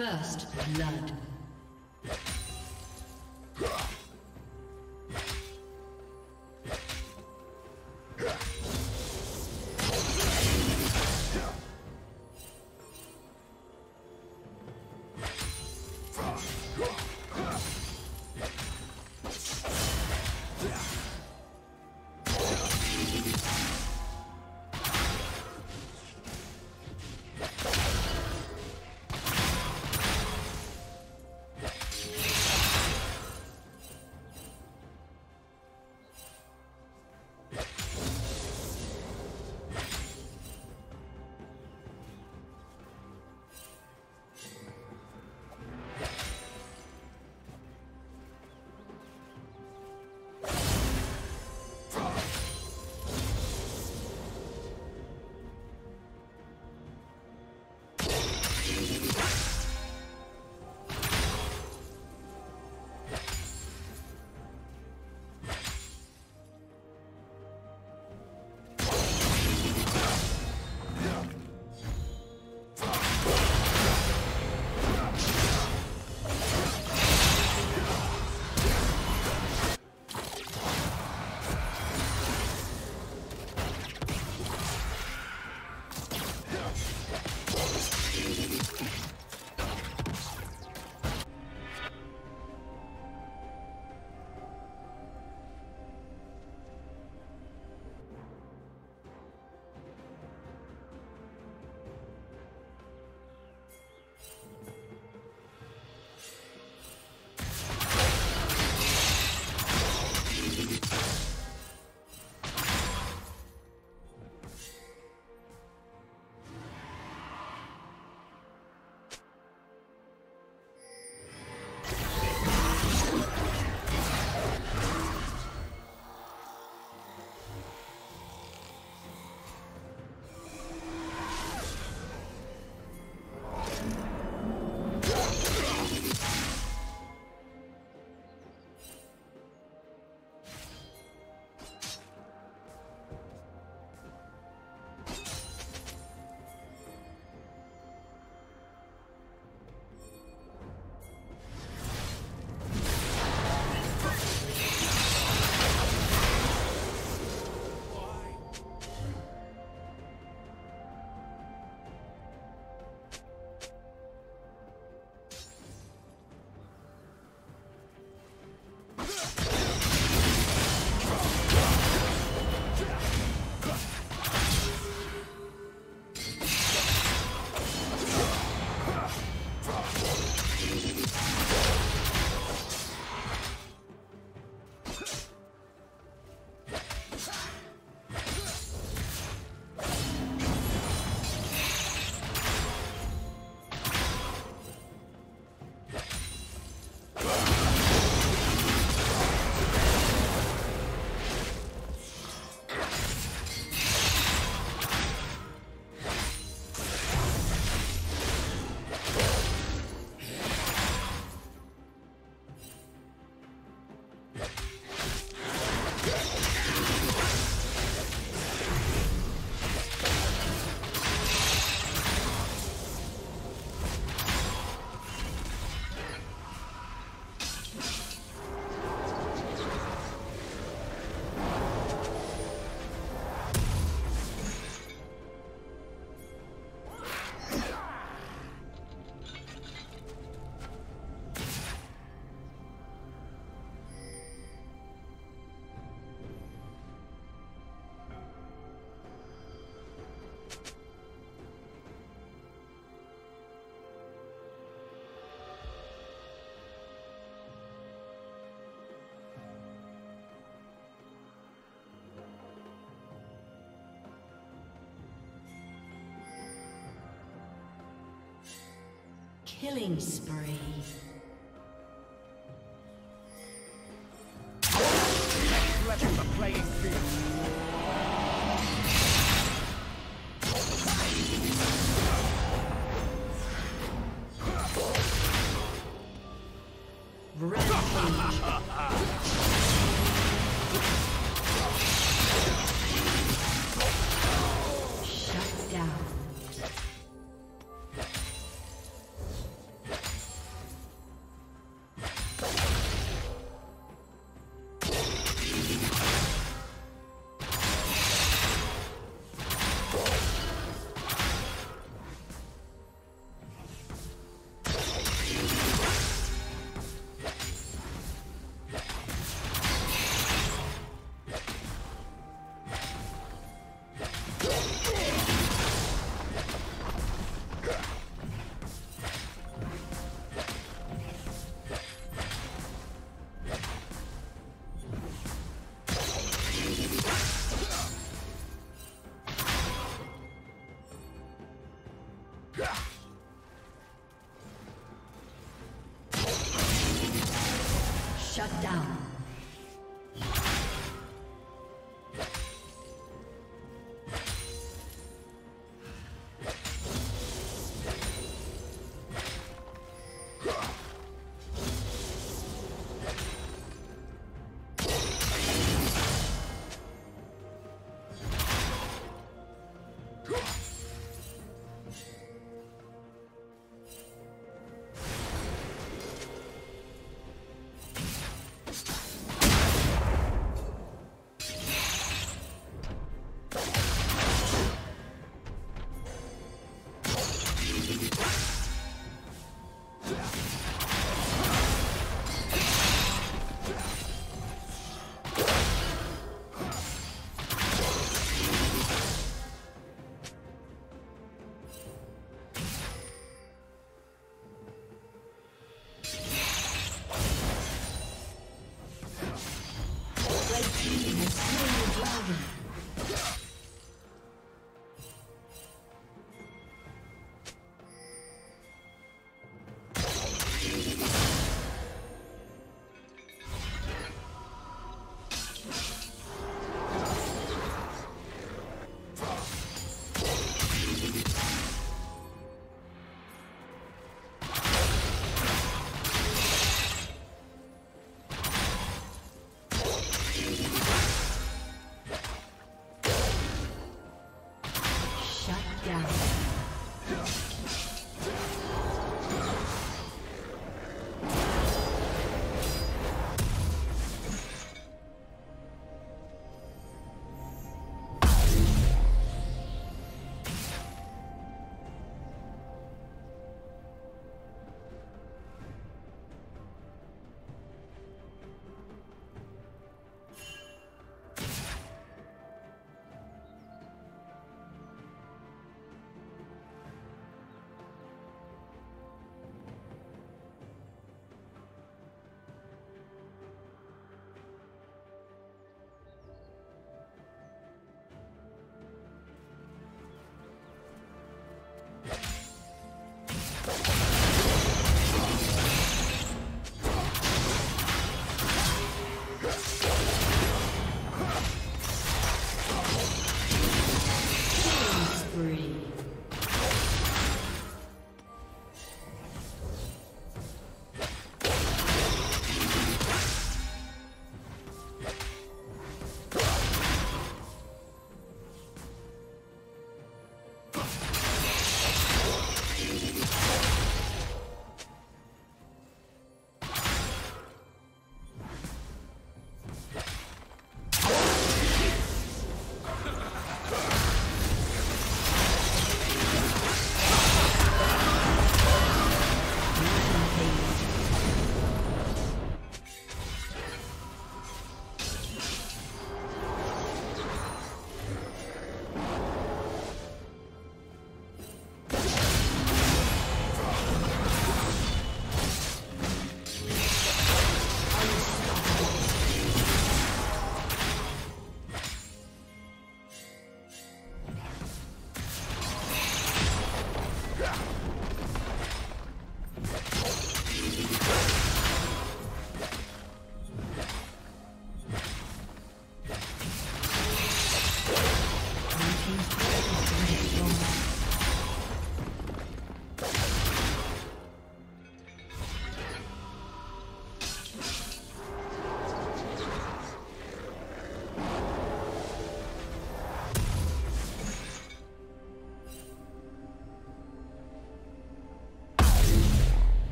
First blood. Killing spree. Level the playing field.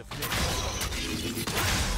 Of this.